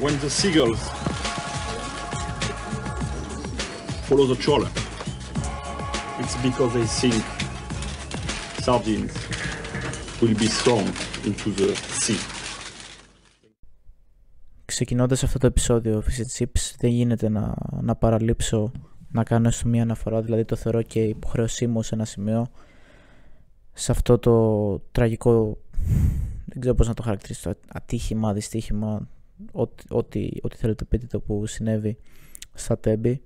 when the seagulls follow the trawler, it's because they think sardines will be thrown into the sea. Ξεκινώντας αυτό το επεισόδιο Fish and Chips δεν γίνεται να, να παραλείψω να κάνω έστω μία αναφορά, δηλαδή το θεωρώ και υποχρέωσή μου σε ένα σημείο σε αυτό το τραγικό, δεν ξέρω πώς να το χαρακτηρίσω, ατύχημα, δυστύχημα, ό,τι, ό,τι, ό,τι θέλετε πείτε το που συνέβη στα τέμπη.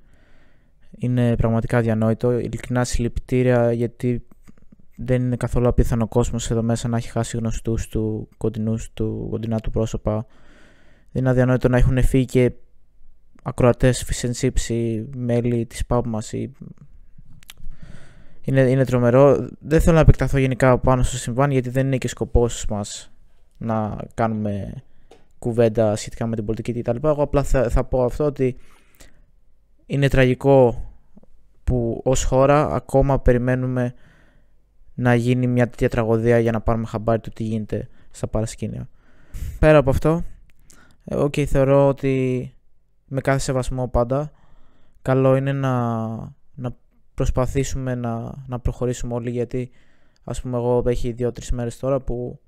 Είναι πραγματικά διανόητο, ειλικρινά συλληπιτήρια γιατί δεν είναι καθόλου απίθανο ο κόσμος εδώ μέσα να έχει χάσει γνωστούς του, κοντινούς του, κοντινά του πρόσωπα. Δεν είναι αδιανόητο να έχουν φύγει και ακροατές fish and chips ή μέλη της pub μας ή... Είναι, είναι τρομερό. Δεν θέλω να επεκταθώ γενικά πάνω στο συμβάν γιατί δεν είναι και σκοπός μας να κάνουμε κουβέντα σχετικά με την πολιτική κτλ. Εγώ απλά θα, θα πω αυτό ότι είναι τραγικό που ως χώρα ακόμα περιμένουμε να γίνει μια τέτοια τραγωδία για να πάρουμε χαμπάρι του τι γίνεται στα παρασκήνια. Πέρα από αυτό, εγώ και θεωρώ ότι με κάθε σεβασμό πάντα καλό είναι να, να προσπαθήσουμε να, να προχωρήσουμε όλοι γιατί ας πούμε εγώ έχει δύο-τρεις μέρες τώρα που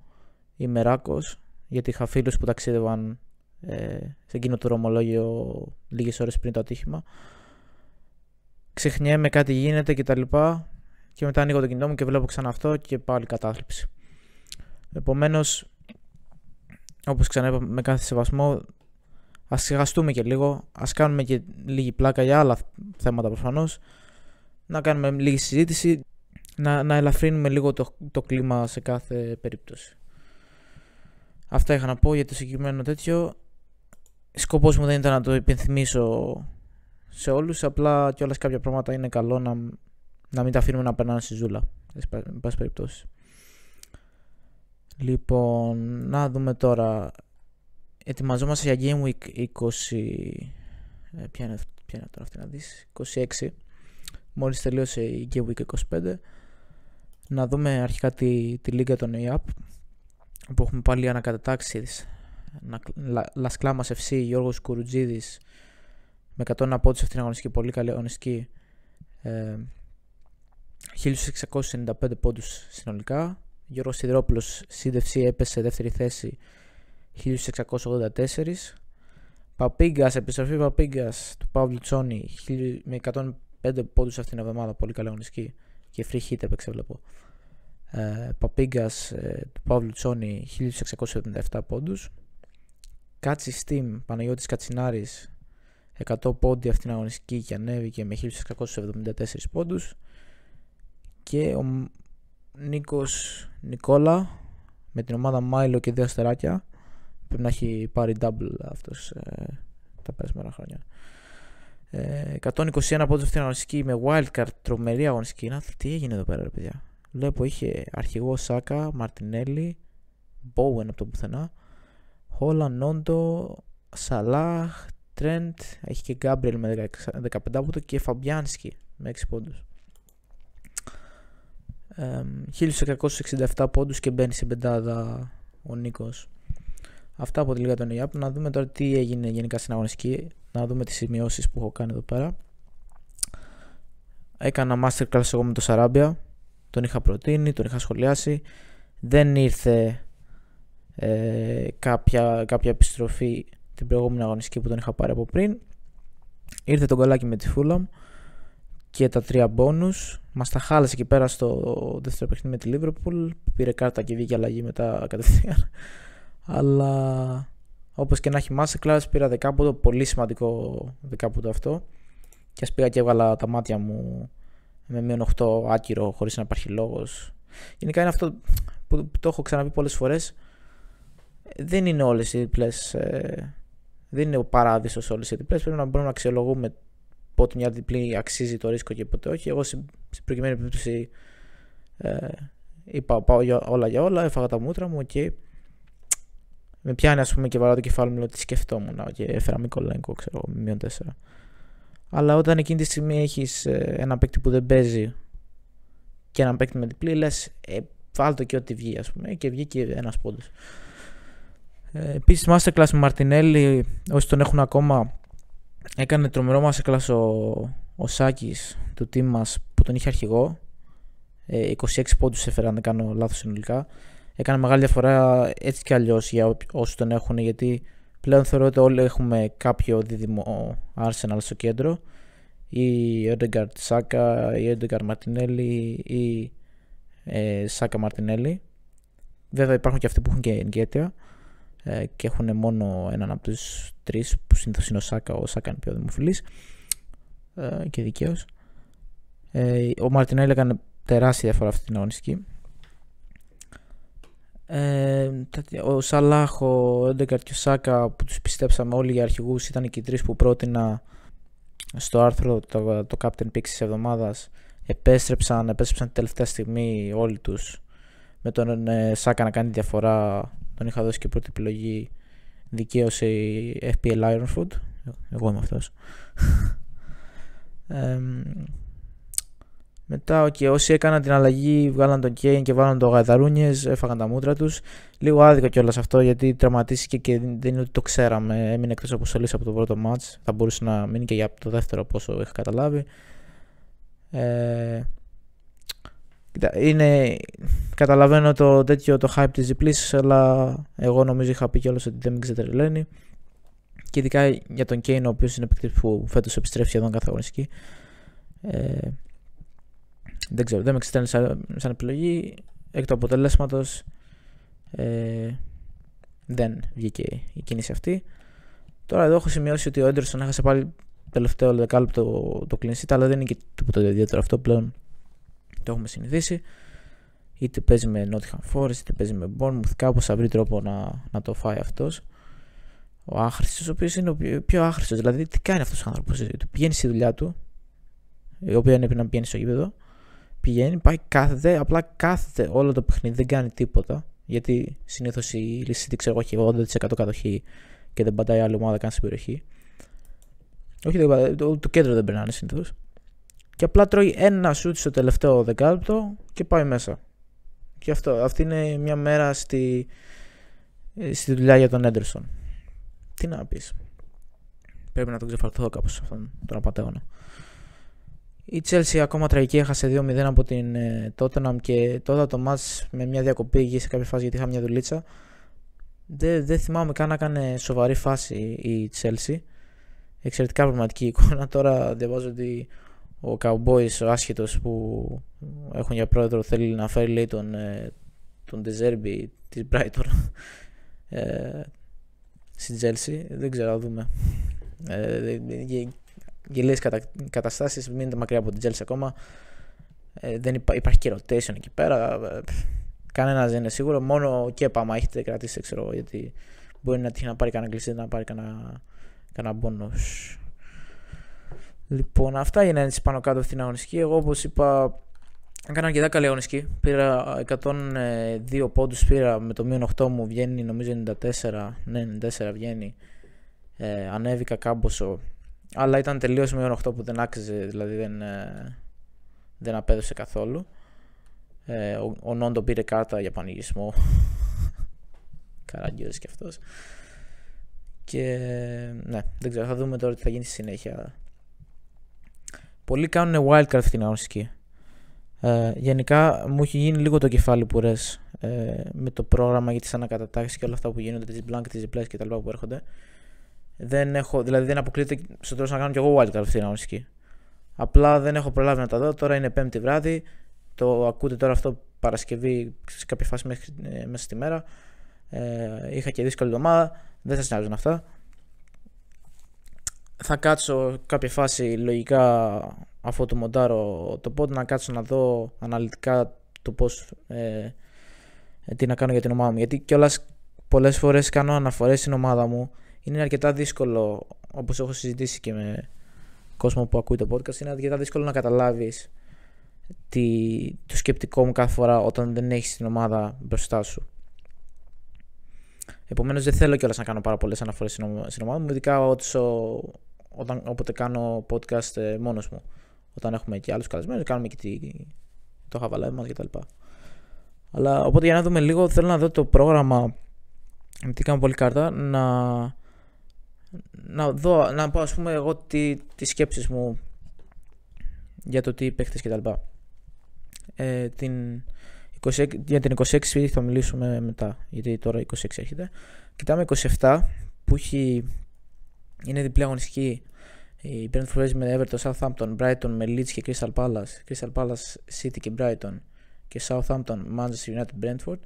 είμαι ράκος γιατί είχα φίλους που ταξίδευαν ε, σε εκείνο το δρομολόγιο λίγες ώρες πριν το ατύχημα ξεχνιέμαι κάτι γίνεται και τα λοιπά και μετά ανοίγω το κινητό μου και βλέπω ξανά αυτό και πάλι κατάθλιψη. Επομένως, όπως ξανά είπα με κάθε σεβασμό, ας ξεχαστούμε και λίγο, ας κάνουμε και λίγη πλάκα για άλλα θέματα προφανώς, να κάνουμε λίγη συζήτηση, να, να ελαφρύνουμε λίγο το, το κλίμα σε κάθε περίπτωση. Αυτά είχα να πω για το συγκεκριμένο τέτοιο. Σκοπός μου δεν ήταν να το υπενθυμίσω σε όλους, απλά κιόλας κάποια πράγματα είναι καλό να, να μην τα αφήνουμε να περνάνε στη ζούλα. Εν πάση περιπτώσει. Λοιπόν, να δούμε τώρα. Ετοιμαζόμαστε για Game Week 20. Ε, ποια, είναι, ποια είναι τώρα αυτή να δεις 26 Μόλις τελείωσε η Game Week 25 Να δούμε αρχικά τη, τη λίγα των AAP Που έχουμε πάλι ανακατατάξεις Λασκλάμας FC Γιώργος Κουρουτζίδης Με 100 από αυτήν την αγωνιστική Πολύ καλή αγωνιστική ε, 1695 πόντους συνολικά. Γιώργος Σιδηρόπουλος σύντευση έπεσε δεύτερη θέση 1684. Παπίγκας, επιστροφή Παπίγκας του Παύλου Τσόνη με 105 πόντους αυτήν την εβδομάδα, πολύ καλή αγωνιστική και free hit έπαιξε βλέπω. Ε, Παπίγκας ε, του Παύλου Τσόνη 1677 πόντους. Κάτσι Steam, Παναγιώτης Κατσινάρης 100 πόντι αυτήν την αγωνιστική και ανέβηκε με 1674 πόντους. Και ο Νίκος Νικόλα με την ομάδα Μάιλο και δύο αστεράκια πρέπει να έχει πάρει double αυτός ε, τα περασμένα χρόνια. Ε, 121 πόντους αυτήν αγωνιστική με wildcard τρομερή αγωνιστική. Να τι έγινε εδώ πέρα ρε παιδιά; Βλέπω είχε αρχηγό Σάκα, Μαρτινέλη Bowen από το πουθενά Χόλα, Νόντο, Σαλάχ, Τρέντ, έχει και Γκάμπριελ με 15 πόντου και Φαμπιάνσκι με 6 πόντους. 1667 πόντους και μπαίνει σε πεντάδα ο Νίκος. Αυτά από τη Λίγα των ΙΑΠ. Να δούμε τώρα τι έγινε γενικά στην αγωνιστική. Να δούμε τις σημειώσεις που έχω κάνει εδώ πέρα. Έκανα masterclass εγώ με το Σαράμπια. Τον είχα προτείνει, τον είχα σχολιάσει. Δεν ήρθε ε, κάποια, κάποια επιστροφή την προηγούμενη αγωνιστική που τον είχα πάρει από πριν. Ήρθε τον κολλάκι με τη Φούλαμ και τα τρία bonus. Μας τα χάλασε εκεί πέρα στο δεύτερο παιχνίδι με τη Liverpool. Πήρε κάρτα και βγήκε αλλαγή μετά κατευθείαν. Αλλά όπως και να έχει Masterclass πήρα δεκάποτο, πολύ σημαντικό δεκάποτο αυτό. Και ας πήγα και έβγαλα τα μάτια μου με μείον 8 άκυρο χωρίς να υπάρχει λόγος. Γενικά είναι αυτό που το έχω ξαναπεί πολλές φορές. Δεν είναι όλες οι διπλές. Ε, δεν είναι ο παράδεισος όλες οι διπλές. Πρέπει να μπορούμε να αξιολογούμε πότε μια διπλή αξίζει το ρίσκο και πότε όχι. Εγώ στην προκειμένη περίπτωση ε, είπα πάω για όλα για όλα, έφαγα τα μούτρα μου και με πιάνει ας πούμε και βαρά το κεφάλι μου λέω τι σκεφτόμουν και έφερα Μικολέγκο ξέρω με μείον 4. Αλλά όταν εκείνη τη στιγμή έχεις ε, ένα παίκτη που δεν παίζει και ένα παίκτη με διπλή λες ε, βάλ το και ό,τι βγει ας πούμε και βγήκε ένας πόντος. Ε, Επίσης Masterclass με Μαρτινέλη, όσοι τον έχουν ακόμα, έκανε τρομερό Masterclass ο, ο Σάκης του team μας που τον είχε αρχηγό. Ε, 26 πόντους έφερε αν δεν κάνω λάθος συνολικά. Έκανε μεγάλη διαφορά έτσι κι αλλιώς για όσους τον έχουν γιατί πλέον θεωρώ ότι όλοι έχουμε κάποιο δίδυμο Arsenal στο κέντρο ή Έντεγκαρτ Σάκα ή Έντεγκαρτ Μαρτινέλη ή ε, Σάκα Μαρτινέλη. Βέβαια υπάρχουν και αυτοί που έχουν και εγκέτεια ε, και έχουν μόνο έναν από τους τρεις που συνήθως είναι ο Σάκα, ο Σάκα είναι πιο δημοφιλής ε, και δικαίως. Ε, ο Μαρτινέλη έκανε τεράστια διαφορά αυτή την αγωνιστική. Ε, ο Σαλάχ, ο Έντεγκαρτ και ο Σάκα που τους πιστέψαμε όλοι για αρχηγούς ήταν και οι τρεις που πρότεινα στο άρθρο το, το Captain Pix της εβδομάδας. Επέστρεψαν, επέστρεψαν την τελευταία στιγμή όλοι τους με τον ε, Σάκα να κάνει διαφορά. Τον είχα δώσει και πρώτη επιλογή. Δικαίωσε η FPL Iron Food εγώ είμαι αυτός. Ε, μετά okay, όσοι έκαναν την αλλαγή βγάλαν τον Κέιν και βάλαν τον Γαϊδαρούνιες έφαγαν τα μούτρα τους. Λίγο άδικο κιόλας αυτό γιατί τραυματίστηκε και δεν είναι ότι το ξέραμε. Έμεινε εκτός αποστολής από το πρώτο match θα μπορούσε να μείνει και για το δεύτερο από όσο είχα καταλάβει. Ε, είναι, καταλαβαίνω το τέτοιο το hype της διπλής αλλά εγώ νομίζω είχα πει κιόλας ότι δεν με ξετρελαίνει. Και ειδικά για τον Kane ο οποίος είναι παίκτης που φέτος επιστρέφει σχεδόν κάθε αγωνιστική. Ε, δεν ξέρω δεν με ξετρελαίνει σαν, σαν επιλογή εκ του αποτελέσματος ε, δεν βγήκε η κίνηση αυτή τώρα εδώ έχω σημειώσει ότι ο Έντερσον έχασε πάλι τελευταίο δεκάλεπτο το, το clean αλλά δεν είναι και τίποτα ιδιαίτερο αυτό πλέον το έχουμε συνηθίσει. Είτε παίζει με Nottingham Forest, είτε παίζει με Bournemouth. Κάπως θα βρει τρόπο να, να το φάει αυτός. Ο άχρηστος, ο οποίος είναι ο πιο, πιο άχρηστος. Δηλαδή, τι κάνει αυτός ο άνθρωπος. Πηγαίνει στη δουλειά του, η οποία είναι να πηγαίνει στο γήπεδο. Πηγαίνει, πάει, κάθεται, απλά κάθεται όλο το παιχνίδι, δεν κάνει τίποτα. Γιατί συνήθως η λύση τη ξέρω έχει 80% κατοχή και δεν πατάει άλλη ομάδα καν στην περιοχή. Όχι, δεν πατάει, το, το κέντρο δεν περνάνε συνήθως και απλά τρώει ένα σουτ στο τελευταίο δεκάλεπτο και πάει μέσα. Και αυτό, αυτή είναι μια μέρα στη, στη δουλειά για τον Έντερσον. Τι να πεις. Πρέπει να τον ξεφαρθώ κάπως αυτόν τον απατέωνα. Η Chelsea ακόμα τραγική έχασε 2-0 από την ε, Tottenham και τότε το match με μια διακοπή γη σε κάποια φάση γιατί είχα μια δουλίτσα. Δεν, δεν θυμάμαι καν να έκανε σοβαρή φάση η Chelsea. Εξαιρετικά πραγματική εικόνα. Τώρα διαβάζω ότι ο Cowboys ο άσχετος που έχουν για πρόεδρο θέλει να φέρει λέει τον, ε, τον Deserby της Brighton ε, στην Chelsea δεν ξέρω να δούμε ε, γελίες κατα, καταστάσεις μείνετε μακριά από την Chelsea ακόμα ε, δεν υπά, υπάρχει και rotation εκεί πέρα ε, κανένας δεν είναι σίγουρο μόνο και πάμα έχετε κρατήσει ξέρω γιατί μπορεί να τύχει να πάρει κανένα κλεισί να πάρει κανένα, κανένα bonus Λοιπόν, αυτά είναι έτσι πάνω κάτω αυτήν την αγωνιστική. Εγώ, όπως είπα, έκανα αρκετά καλή αγωνιστική. Πήρα 102 πόντους, πήρα με το μείον 8 μου, βγαίνει νομίζω 94. Ναι, 94 βγαίνει. Ε, ανέβηκα κάμποσο. Αλλά ήταν τελείως μείον 8 που δεν άξιζε, δηλαδή δεν, ε, δεν απέδωσε καθόλου. Ε, ο, ο Νόντο πήρε κάρτα για πανηγισμό. Καραγκιόζης κι αυτός. Και ναι, δεν ξέρω, θα δούμε τώρα τι θα γίνει στη συνέχεια. Πολλοί κάνουν wildcard αυτήν την αγωνιστική. Ε, γενικά μου έχει γίνει λίγο το κεφάλι που ρες ε, με το πρόγραμμα για τις ανακατατάξεις και όλα αυτά που γίνονται, τις blank, τις διπλές και τα λοιπά που έρχονται. Δεν έχω, δηλαδή δεν αποκλείεται στο τέλος να κάνω κι εγώ wildcard αυτή την αγωνιστική. Απλά δεν έχω προλάβει να τα δω. Τώρα είναι πέμπτη βράδυ. Το ακούτε τώρα αυτό Παρασκευή σε κάποια φάση μέχρι, ε, μέσα στη μέρα. Ε, είχα και δύσκολη εβδομάδα. Δεν σα νοιάζουν αυτά θα κάτσω κάποια φάση λογικά αφού το μοντάρω το πότε να κάτσω να δω αναλυτικά το πώς ε, τι να κάνω για την ομάδα μου γιατί κιόλας πολλές φορές κάνω αναφορές στην ομάδα μου είναι αρκετά δύσκολο όπως έχω συζητήσει και με κόσμο που ακούει το podcast είναι αρκετά δύσκολο να καταλάβεις τι, το σκεπτικό μου κάθε φορά όταν δεν έχεις την ομάδα μπροστά σου Επομένως, δεν θέλω κιόλας να κάνω πάρα πολλές αναφορές στην ομάδα μου, ειδικά όταν, όποτε κάνω podcast ε, μόνος μου. Όταν έχουμε και άλλους καλεσμένους, κάνουμε και τη, το χαβαλέ μας κτλ. Αλλά οπότε για να δούμε λίγο, θέλω να δω το πρόγραμμα γιατί κάνω πολύ κάρτα, να, να δω, να πω ας πούμε εγώ τι, τις σκέψεις μου για το τι παίχτες κτλ. Ε, την 26, για την 26 θα μιλήσουμε μετά, γιατί τώρα 26 έρχεται. Κοιτάμε 27 που έχει, είναι διπλή αγωνιστική. Η Brentford με Everton, Southampton, Brighton με Leeds και Crystal Palace. Crystal Palace, City και Brighton και Southampton, Manchester United, Brentford.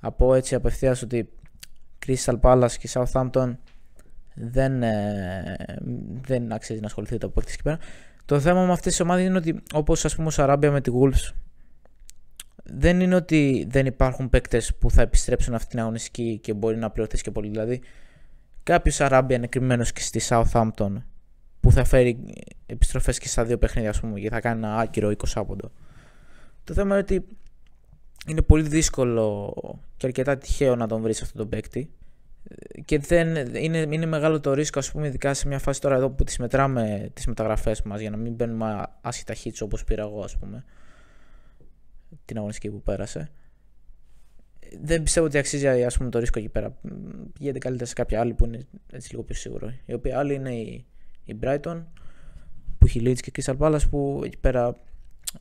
Από έτσι απευθείας ότι Crystal Palace και Southampton δεν, ε, δεν αξίζει να ασχοληθείτε από εκεί πέρα. Το θέμα με αυτές τις ομάδες είναι ότι όπως ας πούμε ο Σαράμπια με τη Wolves δεν είναι ότι δεν υπάρχουν παίκτες που θα επιστρέψουν αυτή την αγωνιστική και μπορεί να πληρωθείς και πολύ. Δηλαδή, κάποιος Σαράμπια είναι κρυμμένο και στη Southampton που θα φέρει επιστροφές και στα δύο παιχνίδια, ας πούμε, και θα κάνει ένα άκυρο 20 άποντο. Το θέμα είναι ότι είναι πολύ δύσκολο και αρκετά τυχαίο να τον βρεις αυτό τον παίκτη. Και δεν, είναι, είναι μεγάλο το ρίσκο, ας πούμε, ειδικά σε μια φάση τώρα εδώ που τις μετράμε τις μεταγραφές μας για να μην μπαίνουμε άσχητα hits όπως πήρα εγώ, ας πούμε. Την αγωνιστική που πέρασε. Δεν πιστεύω ότι αξίζει ας πούμε, το ρίσκο εκεί πέρα. Πηγαίνετε καλύτερα σε κάποια άλλη που είναι έτσι λίγο πιο σίγουρο. Η οποία άλλη είναι η, η Brighton που έχει Leeds και Crystal Palace που εκεί πέρα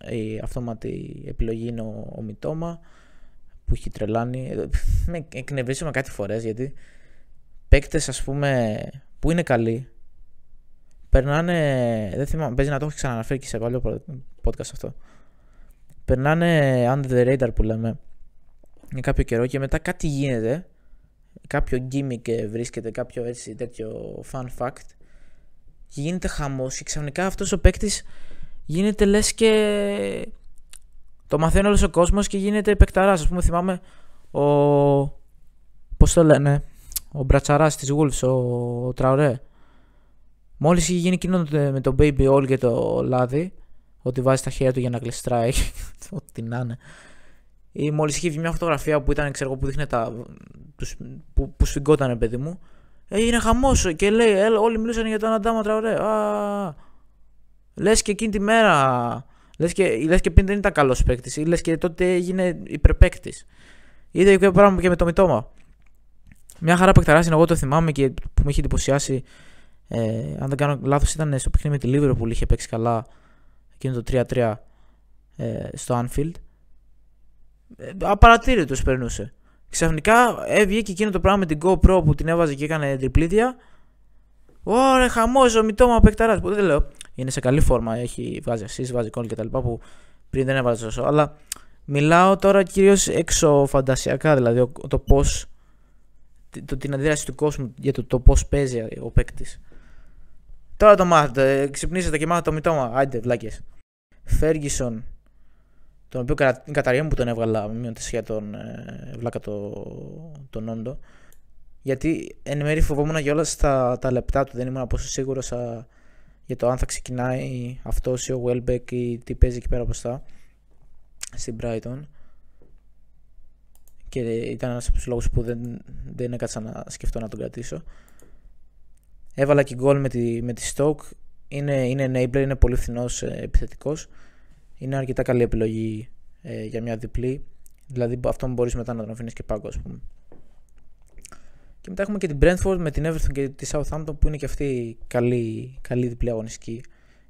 η αυτόματη επιλογή είναι ο, ο Μιτόμα που έχει τρελάνει. Ε, με εκνευρίζω με κάτι φορές γιατί παίκτες ας πούμε που είναι καλοί περνάνε. Δεν θυμάμαι, παίζει να το έχει ξαναναφέρει και σε παλιό podcast αυτό. Περνάνε under the radar που λέμε για κάποιο καιρό και μετά κάτι γίνεται. Κάποιο gimmick βρίσκεται, κάποιο έτσι τέτοιο fun fact και γίνεται χαμός και ξαφνικά αυτός ο παίκτης γίνεται λες και το μαθαίνει όλος ο κόσμος και γίνεται επεκταράς. Ας πούμε θυμάμαι ο... Πώς το λένε, ο Μπρατσαράς της Wolves, ο, ο Τραωρέ. Μόλις είχε γίνει εκείνο με το Baby All και το λάδι, ότι βάζει τα χέρια του για να γλιστράει, ό,τι να είναι. Ή μόλις είχε βγει μια φωτογραφία που ήταν, ξέρω που δείχνει τα. Τους, που, που σφιγγότανε, παιδί μου. Έγινε χαμός και λέει, όλοι μιλούσαν για τον Αντάμα Τραωρέ. Α, Λες και εκείνη τη μέρα. Λες και, λες και πριν δεν ήταν καλός παίκτης. Ή λες και τότε έγινε υπερπαίκτης. Είδε και πράγμα και με το μητώμα. Μια χαρά παικταρά εγώ το θυμάμαι και που με είχε εντυπωσιάσει. Ε, αν δεν κάνω λάθος, ήταν στο παιχνίδι με τη Λίβερο που είχε παίξει καλά εκείνο το 3-3 ε, στο Anfield. Ε, απαρατήρητος περνούσε. Ξαφνικά έβγαινε και εκείνο το πράγμα με την GoPro που την έβαζε και έκανε τριπλίδια. Ωραία, χαμός ο μητώμα παικταρά. Που δεν λέω. Είναι σε καλή φόρμα. Έχει βγάζει assist, βάζει κόλλη κτλ. Που πριν δεν έβαζε τόσο. Αλλά μιλάω τώρα κυρίως έξω φαντασιακά. Δηλαδή το πώς το, την αντίδραση του κόσμου για το, το πώς παίζει ο παίκτης. Τώρα το μάθετε. Ξυπνήσατε και μάθετε το μητώμα. Άιντε, βλάκες. Φέργισον, τον οποίο καταρριέ μου που τον έβγαλα με για τον ε, βλάκα το, τον Όντο. Γιατί εν μέρει φοβόμουν για όλα τα, τα λεπτά του. Δεν ήμουν απόσο σίγουρος για το αν θα ξεκινάει αυτό ή ο Welbeck ή τι παίζει εκεί πέρα μπροστά στην Brighton και ήταν ένας από τους λόγους που δεν, δεν έκατσα να σκεφτώ να τον κρατήσω. Έβαλα και γκολ με τη, με τη Stoke. Είναι, είναι enabler, είναι πολύ φθηνός ε, επιθετικός. Είναι αρκετά καλή επιλογή ε, για μια διπλή. Δηλαδή αυτό μπορείς μετά να τον αφήνεις και πάγκο ας πούμε. Και μετά έχουμε και την Brentford με την Everton και τη Southampton που είναι και αυτή καλή, καλή διπλή αγωνιστική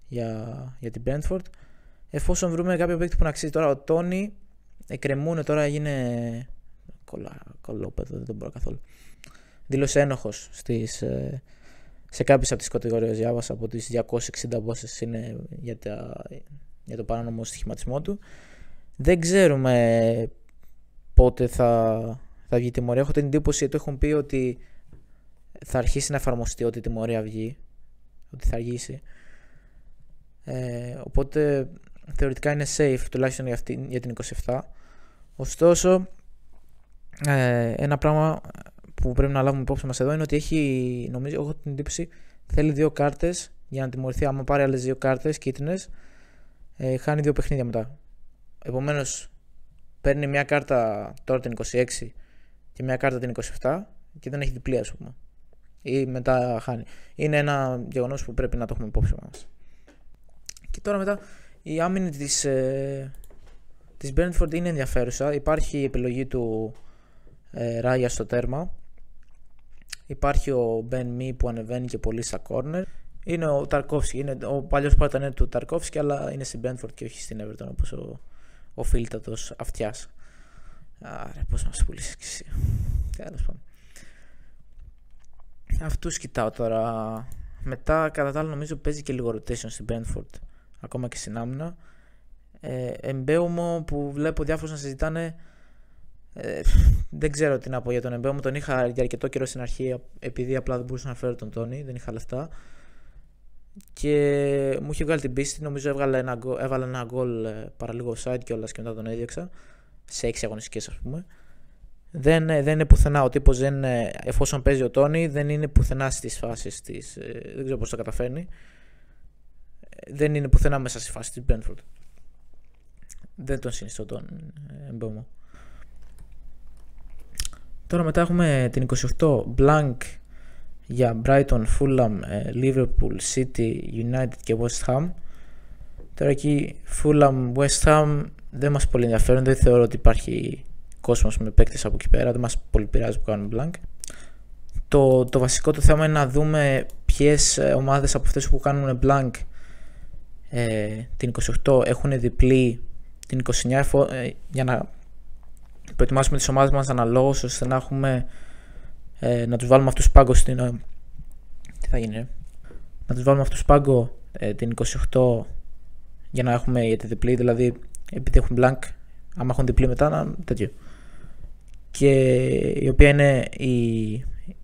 για, για την Brentford. Εφόσον βρούμε κάποιο παίκτη που να αξίζει τώρα, ο Τόνι εκκρεμούν τώρα έγινε κολλά, κολλόπεδο, δεν τον μπορώ καθόλου. Δήλωσε ένοχος ε, σε κάποιες από τις κατηγορίες. Διάβασα από τις 260 πόσες είναι για, τα, για το παράνομο στοιχηματισμό του. Δεν ξέρουμε πότε θα, θα βγει η τιμωρία. Έχω την εντύπωση ότι έχουν πει ότι θα αρχίσει να εφαρμοστεί ότι η τιμωρία βγει. Ότι θα αργήσει. Ε, οπότε θεωρητικά είναι safe τουλάχιστον για, αυτή, για την 27. Ωστόσο, ε, ένα πράγμα που πρέπει να λάβουμε υπόψη μας εδώ είναι ότι έχει, νομίζω, έχω την εντύπωση, θέλει δύο κάρτες για να τιμωρηθεί. Άμα πάρει άλλες δύο κάρτες κίτρινες, ε, χάνει δύο παιχνίδια μετά. Επομένως, παίρνει μια κάρτα τώρα την 26 και μια κάρτα την 27 και δεν έχει διπλή, ας πούμε. Ή μετά χάνει. Είναι ένα γεγονός που πρέπει να το έχουμε υπόψη μας. Και τώρα μετά η άμυνη της ε, της είναι ενδιαφέρουσα. Υπάρχει η επιλογή του ε, Ράγια στο τέρμα. Υπάρχει ο Μπεν Μη που ανεβαίνει και πολύ στα corner. Είναι ο Ταρκόφσκι, είναι ο παλιός partner του Ταρκόφσκι, αλλά είναι στην Brentford και όχι στην Everton όπως ο, ο φίλτατος αυτιάς. Άρα, πώς μας πουλήσεις και εσύ. Τέλος πάντων. Αυτούς κοιτάω τώρα. Μετά, κατά τα άλλα, νομίζω παίζει και λίγο rotation στην Brentford. Ακόμα και στην άμυνα. Ε, εμπέουμο που βλέπω διάφορους να συζητάνε. Ε, δεν ξέρω τι να πω για τον Εμπέουμο. Τον είχα για αρκετό καιρό στην αρχή επειδή απλά δεν μπορούσα να φέρω τον Τόνι. Δεν είχα λεφτά. Και μου είχε βγάλει την πίστη. Νομίζω έβγαλε ένα, έβαλε ένα γκολ ε, παραλίγο side κιόλας και μετά τον έδιωξα. Σε 6 αγωνιστικές, ας πούμε. Δεν, ε, δεν είναι πουθενά. Ο τύπος εφόσον παίζει ο Τόνι, δεν είναι πουθενά στις φάσεις της. Ε, δεν ξέρω πώς το καταφέρνει. Δεν είναι πουθενά μέσα στη φάση της Brentford. Δεν τον συνιστώ τον Εμπέουμο. Τώρα μετά έχουμε την 28 Blank για Brighton, Fulham, ε, Liverpool, City, United και West Ham. Τώρα εκεί Fulham, West Ham δεν μας πολύ ενδιαφέρουν, δεν θεωρώ ότι υπάρχει κόσμος με παίκτες από εκεί πέρα, δεν μας πολύ πειράζει που κάνουν blank. Το, το βασικό το θέμα είναι να δούμε ποιες ε, ομάδες από αυτές που κάνουν blank ε, την 28 έχουν διπλή την 29 ε, για να προετοιμάσουμε τις ομάδες μας αναλόγως ώστε να έχουμε ε, να τους βάλουμε αυτούς πάγκο στην... Ε, τι θα γίνει, Να τους βάλουμε αυτούς πάγκο ε, την 28 για να έχουμε για τη διπλή, δηλαδή επειδή έχουν blank, άμα έχουν διπλή μετά, να, τέτοιο. Και η οποία είναι η,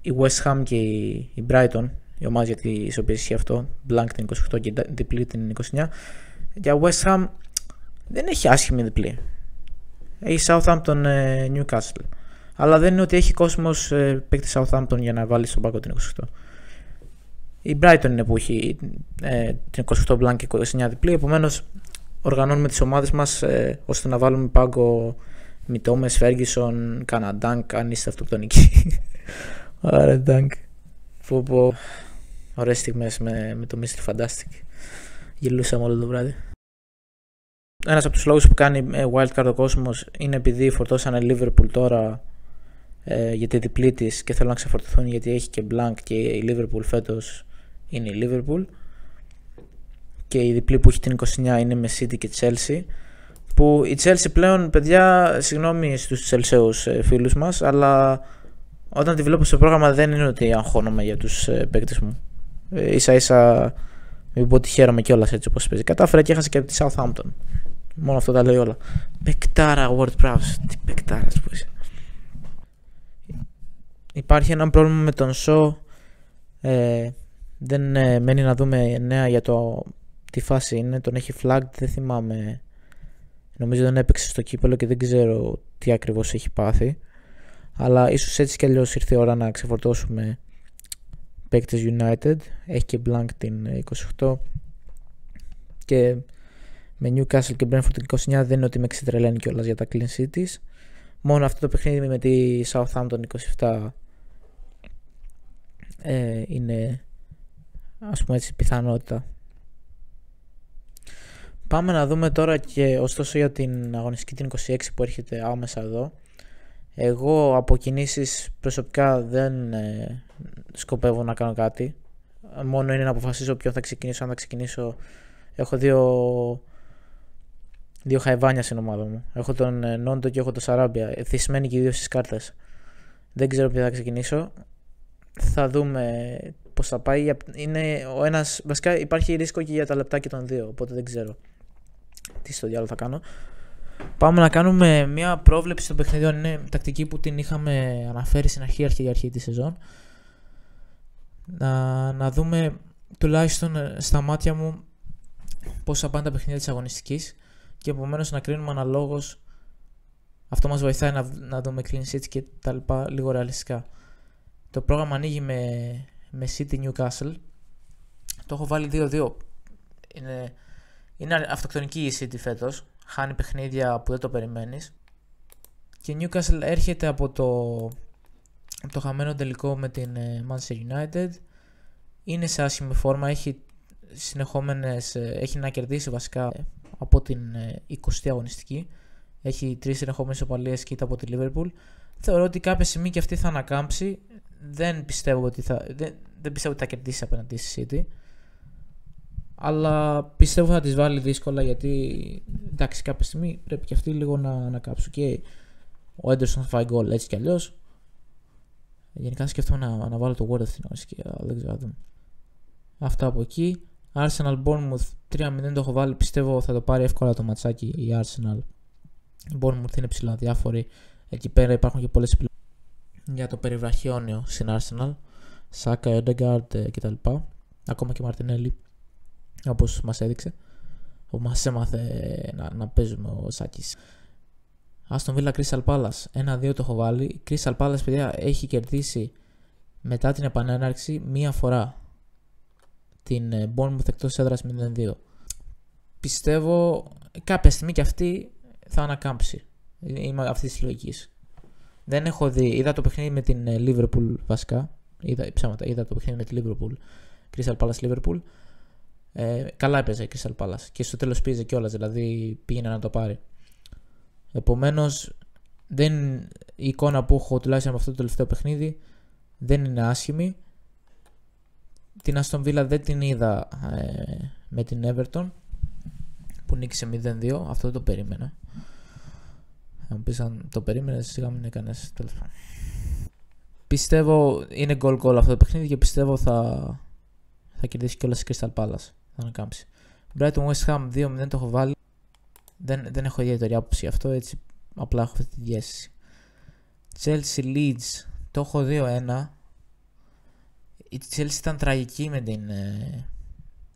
η West Ham και η, η Brighton, οι ομάδες για τις οποίες ισχύει αυτό, blank την 28 και διπλή την 29. Για West Ham δεν έχει άσχημη διπλή. Έχει Southampton ε, Newcastle. Αλλά δεν είναι ότι έχει κόσμος ε, παίκτη Southampton για να βάλει στον πάγκο την 28. Η Brighton είναι που έχει ε, την 28 blank και 29 διπλή. Επομένως, οργανώνουμε τις ομάδες μας ε, ώστε να βάλουμε πάγκο Μιτόμε, Φέργισον, Καναντάνκ, αν είστε αυτοκτονικοί. Ωραία, Ντάνκ. Πω πω. Ωραίες στιγμές με, με το Mr. Fantastic. Γελούσαμε όλο το βράδυ. Ένας από τους λόγους που κάνει ε, wildcard ο κόσμος είναι επειδή φορτώσανε Liverpool τώρα ε, για τη διπλή της και θέλουν να ξεφορτωθούν γιατί έχει και Blank και η Liverpool φέτος είναι η Liverpool. Και η διπλή που έχει την 29 είναι με City και Chelsea. Που η Chelsea πλέον, παιδιά, συγγνώμη στους Chelsea ε, φίλους μας, αλλά όταν τη βλέπω στο πρόγραμμα δεν είναι ότι αγχώνομαι για τους ε, παίκτες μου. Ε, ίσα ίσα μην πω ότι χαίρομαι κιόλας έτσι όπως παίζει. Κατάφερα και έχασε και από τη Southampton. Μόνο αυτό τα λέει όλα. Πεκτάρα, Word Prowse. Τι πεκτάρας που είσαι. Υπάρχει ένα πρόβλημα με τον Σο. Ε, δεν ε, μένει να δούμε νέα για το τι φάση είναι. Τον έχει flagged, δεν θυμάμαι. Νομίζω δεν έπαιξε στο κύπελο και δεν ξέρω τι ακριβώς έχει πάθει. Αλλά ίσως έτσι κι αλλιώς ήρθε η ώρα να ξεφορτώσουμε παίκτες United. Έχει και blank την 28. Και με Newcastle και Brentford την 29 δεν είναι ότι με ξετρελαίνει κιόλας για τα clean cities. Μόνο αυτό το παιχνίδι με τη Southampton 27 ε, είναι ας πούμε έτσι πιθανότητα. Πάμε να δούμε τώρα και ωστόσο για την αγωνιστική την 26 που έρχεται άμεσα εδώ. Εγώ από κινήσεις προσωπικά δεν ε, σκοπεύω να κάνω κάτι. Μόνο είναι να αποφασίσω ποιον θα ξεκινήσω. Αν θα ξεκινήσω, έχω δύο, δύο χαϊβάνια στην ομάδα μου. Έχω τον ε, Νόντο και έχω τον Σαράμπια. Εθισμένοι και οι δύο στις κάρτες. Δεν ξέρω ποιο θα ξεκινήσω. Θα δούμε πώς θα πάει. Είναι ο ένας, βασικά υπάρχει ρίσκο και για τα λεπτά και των δύο. Οπότε δεν ξέρω τι στο διάλογο θα κάνω. Πάμε να κάνουμε μια πρόβλεψη των παιχνιδιών. Είναι τακτική που την είχαμε αναφέρει στην αρχή, αρχή, αρχή της σεζόν. Να, να δούμε τουλάχιστον ε, στα μάτια μου πώ θα πάνε τα παιχνίδια της αγωνιστικής και επομένως να κρίνουμε αναλόγως. Αυτό μας βοηθάει να, να δούμε clean sheets και τα λοιπά λίγο ρεαλιστικά. Το πρόγραμμα ανοίγει με, με City Newcastle. Το έχω βάλει 2-2. Είναι, είναι αυτοκτονική η City φέτος. Χάνει παιχνίδια που δεν το περιμένεις. Και Newcastle έρχεται από το, το χαμένο τελικό με την ε, Manchester United. Είναι σε άσχημη φόρμα. Έχει συνεχόμενες, ε, έχει να κερδίσει βασικά από την 20η ε, αγωνιστική. Έχει τρεις συνεχόμενες οπαλίες και από τη Liverpool. Θεωρώ ότι κάποια στιγμή και αυτή θα ανακάμψει δεν πιστεύω ότι θα, δεν, δεν πιστεύω ότι θα κερδίσει απέναντι στη City. Αλλά πιστεύω θα τις βάλει δύσκολα γιατί εντάξει κάποια στιγμή πρέπει και αυτοί λίγο να, να κάψουν και ο Έντερσον θα φάει γκολ έτσι κι αλλιώς. Γενικά σκέφτομαι να, να βάλω το Word στην και δεν ξέρω. Αυτά από εκεί. Arsenal Bournemouth 3-0 το έχω βάλει. Πιστεύω θα το πάρει εύκολα το ματσάκι η Arsenal. Η Bournemouth είναι ψηλά διάφοροι. Εκεί πέρα υπάρχουν και πολλές επιλογέ για το περιβραχιόνιο στην Arsenal. Σάκα, Έντεγκάρντ κτλ. Ακόμα και Μαρτινέλη όπως μας έδειξε. Που μα έμαθε να, να παίζουμε ο Σάκης. Άστον Villa Crystal Palace. Ένα-δύο το έχω βάλει. Crystal Palace, παιδιά, έχει κερδίσει μετά την επανέναρξη μία φορά την ε, Bournemouth εκτός έδρας 0-2. Πιστεύω κάποια στιγμή και αυτή θα ανακάμψει. Είμαι αυτή της λογική. Δεν έχω δει. Είδα το παιχνίδι με την ε, Liverpool βασικά. Είδα, ψέματα, είδα το παιχνίδι με την Liverpool. Crystal Palace Liverpool. Ε, καλά έπαιζε η Crystal Palace. Και στο τέλος πήγε κιόλας. Δηλαδή πήγαινε να το πάρει. Επομένως, η εικόνα που έχω τουλάχιστον από αυτό το τελευταίο παιχνίδι δεν είναι άσχημη. Την Aston Villa δεν την είδα ε, με την Everton που νίκησε 0-2. Αυτό δεν το περίμενα. Θα μου πεις αν το περίμενες, σιγά μην έκανες τέλος Πιστεύω είναι goal goal αυτό το παιχνίδι και πιστεύω θα, θα κερδίσει κιόλας η Crystal Palace. Θα ανακάμψει. Brighton West Ham 2-0 το έχω βάλει. Δεν, δεν έχω ιδιαίτερη άποψη αυτό, έτσι απλά έχω αυτή τη διέστηση. Chelsea Leeds το έχω 2-1. Η Chelsea ήταν τραγική με την, ε,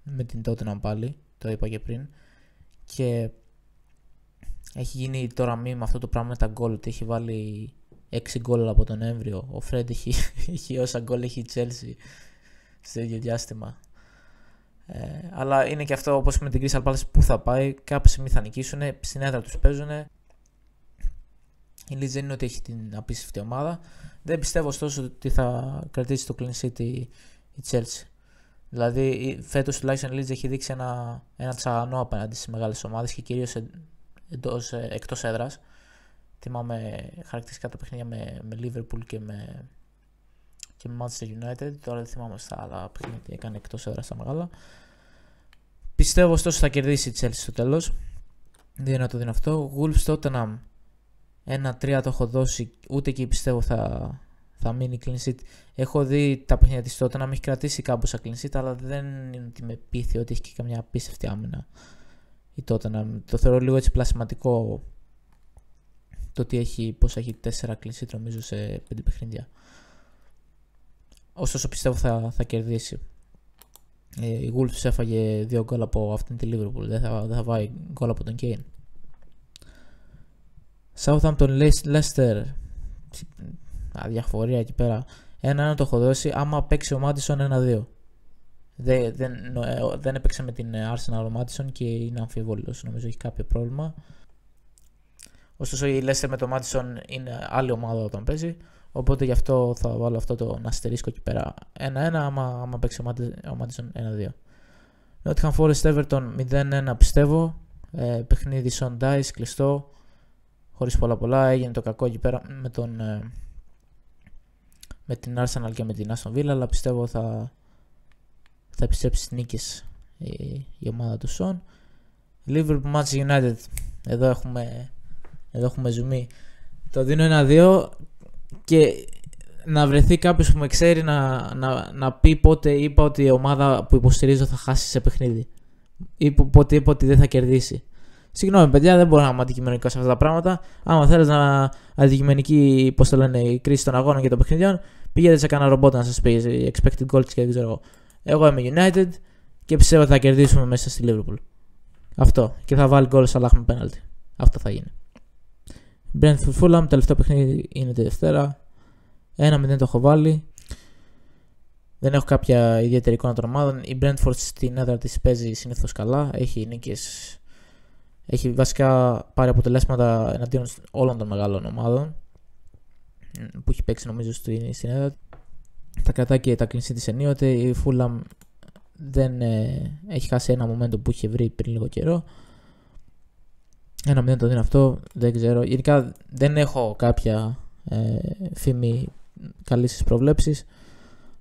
με την Tottenham πάλι, το είπα και πριν. Και έχει γίνει τώρα μήνυμα αυτό το πράγμα με τα γκολ, ότι έχει βάλει 6 γκολ από τον Νοέμβριο. Ο Φρέντ έχει, έχει όσα γκολ έχει η Chelsea στο ίδιο διάστημα. Ε, αλλά είναι και αυτό όπως με την Crystal Palace που θα πάει. Κάποια στιγμή θα νικήσουν. Στην έδρα τους παίζουν. Η Leeds δεν είναι ότι έχει την απίστευτη ομάδα. Δεν πιστεύω ωστόσο ότι θα κρατήσει το clean sheet η, η Chelsea. Δηλαδή φέτος τουλάχιστον η Leeds έχει δείξει ένα, ένα τσαγανό απέναντι στις μεγάλες ομάδες και κυρίως εκτός έδρας. Θυμάμαι χαρακτηριστικά τα παιχνίδια με, με Liverpool και με, και με Manchester United. Τώρα δεν θυμάμαι στα άλλα παιχνίδια τι έκανε εκτός έδρας στα μεγάλα. Πιστεύω ωστόσο θα κερδίσει η Chelsea στο τέλος. Δεν να το δίνω αυτό. Wolves Tottenham. Ένα-τρία το έχω δώσει. Ούτε εκεί πιστεύω θα, θα μείνει clean sheet. Έχω δει τα παιχνίδια της Tottenham. Έχει κρατήσει κάμποσα clean sheet, αλλά δεν είναι ότι με πείθει ότι έχει και καμιά απίστευτη άμυνα η Tottenham. Το θεωρώ λίγο έτσι πλασματικό το ότι έχει, πώς έχει 4 clean sheet νομίζω σε 5 παιχνίδια. Ωστόσο πιστεύω θα, θα κερδίσει. Ε, η Wolves έφαγε δύο γκολ από αυτήν τη Liverpool. Δεν θα, δεν θα βάει γκολ από τον Kane. Southampton Leicester. Αδιαφορία εκεί πέρα. Ένα-ένα το έχω δώσει. Άμα παίξει ο Madison 1-2. Δεν, δεν, ε, δεν έπαιξε με την Arsenal ο Madison και είναι αμφιβόλητος. Νομίζω έχει κάποιο πρόβλημα. Ωστόσο η Leicester με το Madison είναι άλλη ομάδα όταν παίζει. Οπότε γι' αυτό θα βάλω αυτό το αστερίσκο εκεί πέρα. 1-1 άμα, άμα παίξει ο Madison 1-2. Nottingham Forest Everton 0-1 πιστεύω. Ε, παιχνίδι Son Dice κλειστό. Χωρίς πολλά πολλά. Έγινε το κακό εκεί πέρα με, τον, ε, με την Arsenal και με την Aston Villa. Αλλά πιστεύω θα, θα επιστρέψει στις νίκες η, η, ομάδα του Son. Liverpool Manchester United. Εδώ έχουμε, εδώ έχουμε ζουμί. Το δίνω 1-2 και να βρεθεί κάποιος που με ξέρει να, να, να πει πότε είπα ότι η ομάδα που υποστηρίζω θα χάσει σε παιχνίδι. Ή πότε είπα ότι δεν θα κερδίσει. Συγγνώμη, παιδιά, δεν μπορώ να είμαι αντικειμενικός σε αυτά τα πράγματα. Άμα θέλεις να αντικειμενική, πώς το λένε, η κρίση των αγώνων και των παιχνιδιών, πηγαίνετε σε κανένα ρομπότ να σας πει expected goals και δεν ξέρω εγώ. Εγώ είμαι United και πιστεύω ότι θα κερδίσουμε μέσα στη Liverpool. Αυτό. Και θα βάλει γκολ αλλά έχουμε penalty. Αυτό θα γίνει. Brentford Fulham, τελευταίο παιχνίδι είναι τη Δευτέρα. Ένα 0 το έχω βάλει. Δεν έχω κάποια ιδιαίτερη εικόνα των ομάδων. Η Brentford στην έδρα της παίζει συνήθως καλά. Έχει νίκες. Έχει βασικά πάρει αποτελέσματα εναντίον όλων των μεγάλων ομάδων που έχει παίξει νομίζω στην έδρα. Τα κρατάει και τα κλεισί της ενίοτε. Η Fulham δεν ε, έχει χάσει ένα momento που είχε βρει πριν λίγο καιρό. Ένα μηδέν το δίνω αυτό, δεν ξέρω. Γενικά δεν έχω κάποια ε, φήμη καλής στις προβλέψεις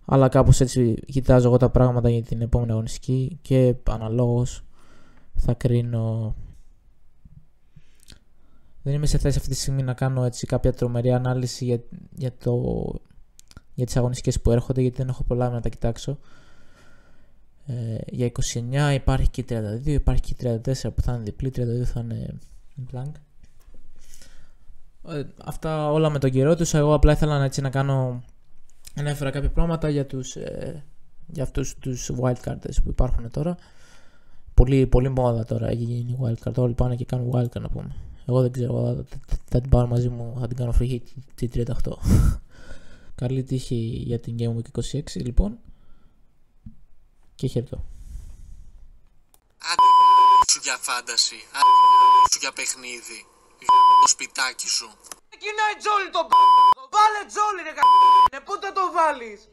αλλά κάπως έτσι κοιτάζω εγώ τα πράγματα για την επόμενη αγωνιστική και αναλόγως θα κρίνω δεν είμαι σε θέση αυτή τη στιγμή να κάνω έτσι κάποια τρομερή ανάλυση για, για, το, για τις αγωνιστικές που έρχονται γιατί δεν έχω πολλά να τα κοιτάξω. Ε, για 29 υπάρχει και 32 υπάρχει και 34 που θα είναι διπλή 32 θα είναι blank. Ε, αυτά όλα με τον καιρό τους. Εγώ απλά ήθελα να, έτσι, να κάνω ανέφερα κάποια πράγματα για, τους, ε, για αυτούς τους wildcards που υπάρχουν τώρα. Πολύ, πολύ μόδα τώρα έχει γίνει wildcard. Όλοι πάνε και κάνουν wildcard να πούμε. Εγώ δεν ξέρω θα την πάρω μαζί μου θα την κάνω free hit τη 38 καλή τύχη για την Game Week 26 λοιπόν. Και χαιρετώ. Άντε σου για φάνταση, άντε σου για παιχνίδι, το σπιτάκι σου. Εκείνα τζόλι τον Βάλε τζόλι ρε πού θα το βάλεις;